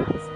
Yes.